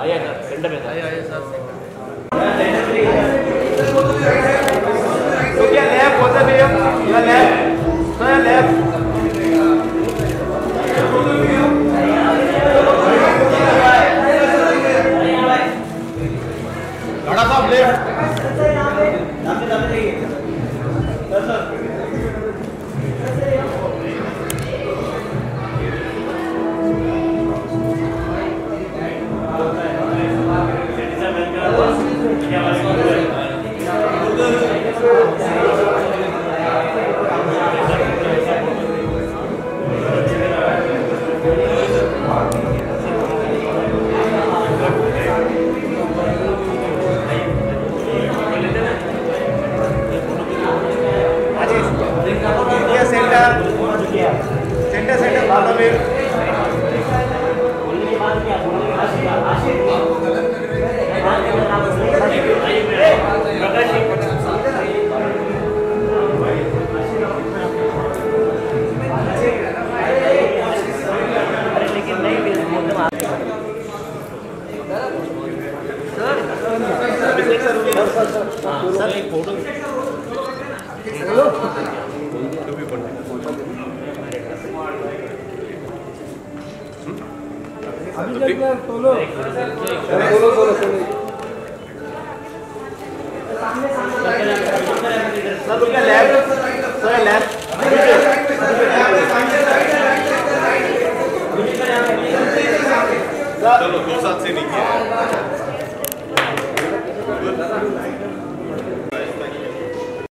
आइए sir centre में आइए आइए सर Look at left, both of you. Your left. So Center, center, follow चलो दो साथ से नहीं किया